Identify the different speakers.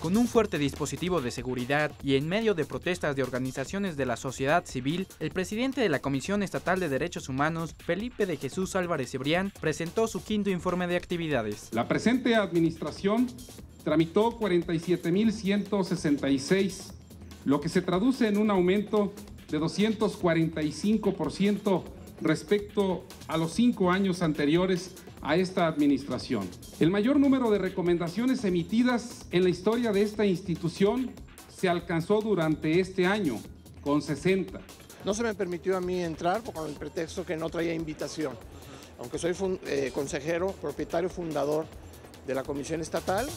Speaker 1: Con un fuerte dispositivo de seguridad y en medio de protestas de organizaciones de la sociedad civil, el presidente de la Comisión Estatal de Derechos Humanos, Felipe de Jesús Álvarez Cebrián, presentó su quinto informe de actividades.
Speaker 2: La presente administración tramitó 47.166, lo que se traduce en un aumento de 245% respecto a los cinco años anteriores a esta administración. El mayor número de recomendaciones emitidas en la historia de esta institución se alcanzó durante este año, con 60.
Speaker 3: No se me permitió a mí entrar con el pretexto que no traía invitación. Aunque soy eh, consejero, propietario, fundador de la Comisión Estatal,